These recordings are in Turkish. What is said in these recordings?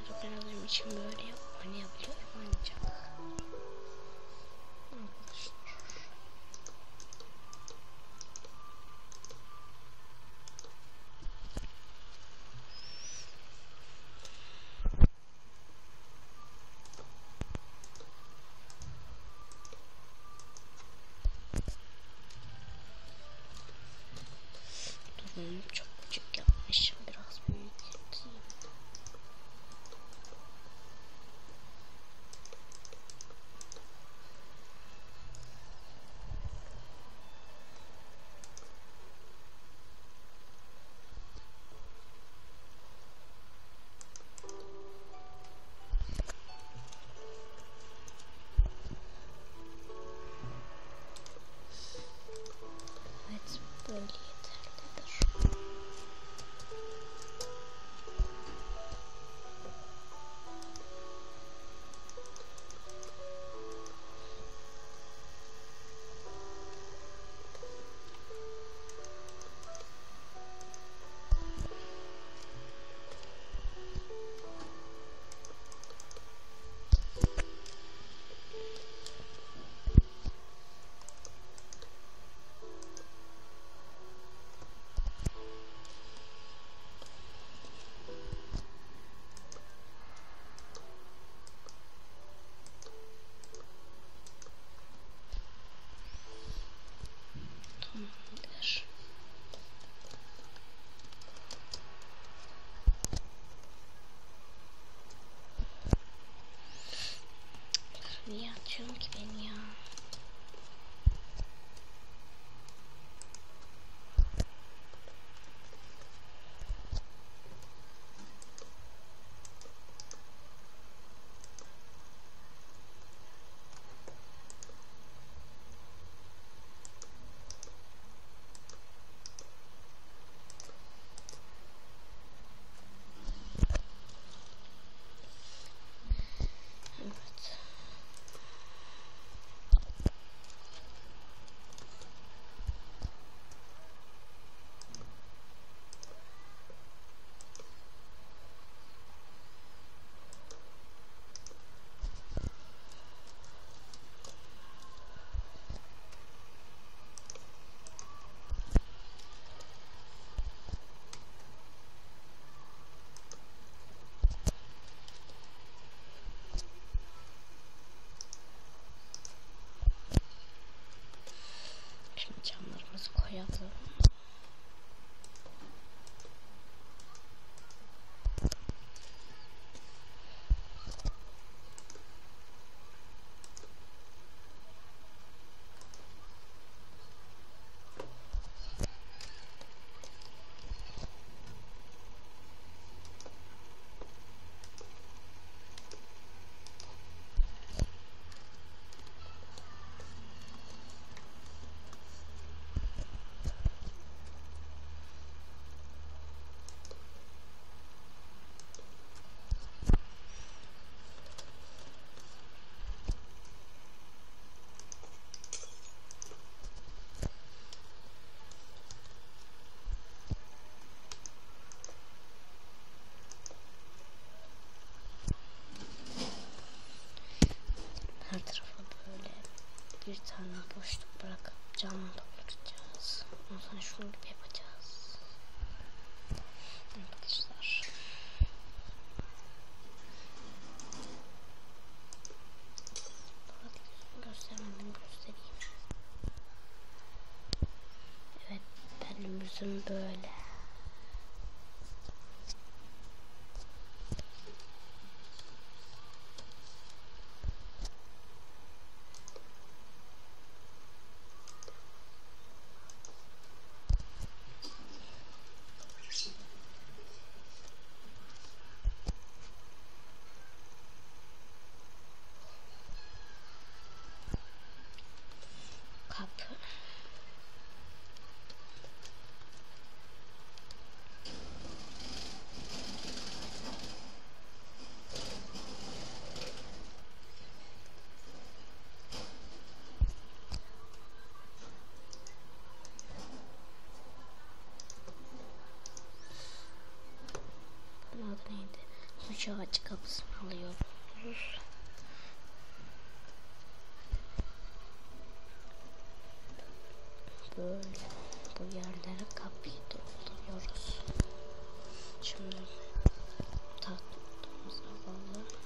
yerine dokunamadığım için böyle oynayabiliyorum ancak. şunu yapacağız. Arkadaşlar. Göstermedim göstereyim. Evet benim yüzüm böyle. aç kapısını alıyoruz. Böyle bu yerlere kapıyı dolduruyoruz. Şimdi tahtamızı alalım.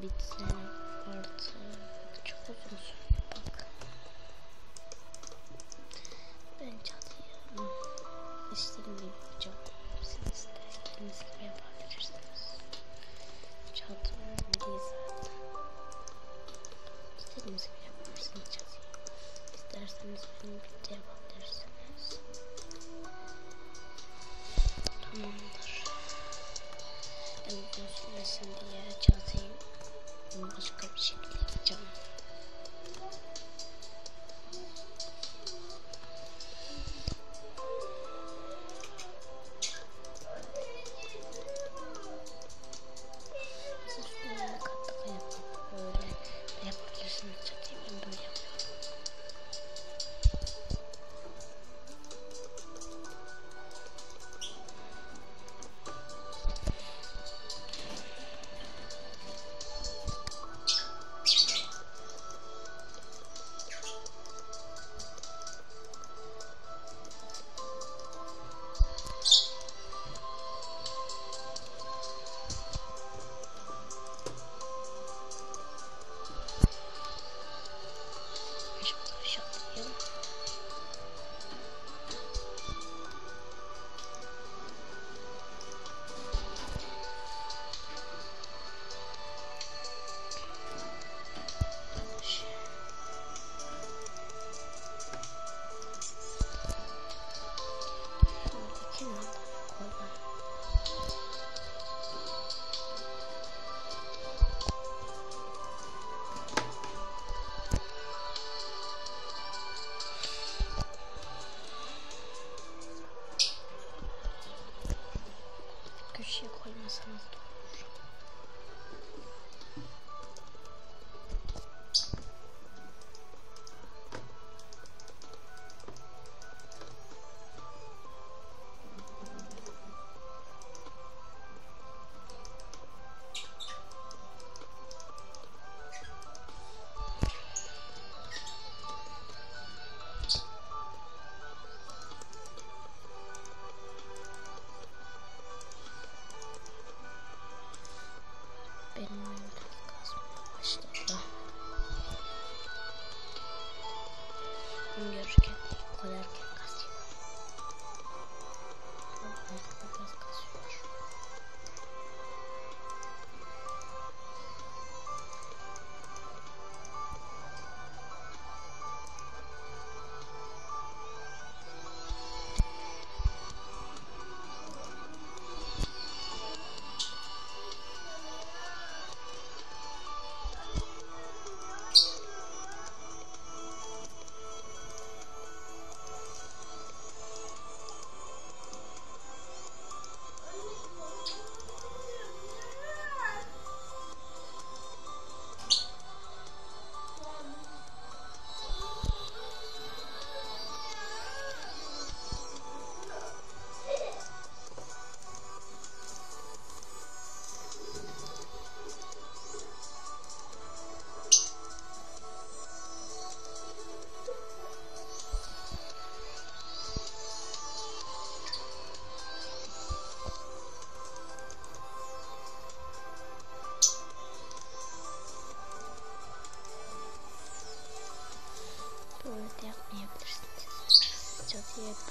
beats. Başka bir şekilde yapacağım.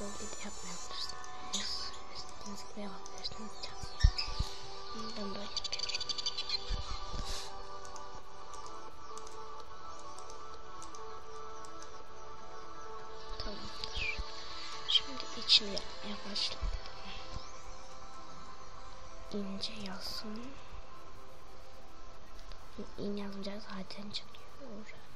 De yapmayabilirsiniz. Ben böyle. Şimdi içini yapmaya başladım. İnce yazsın. İn yazınca zaten çıkıyor.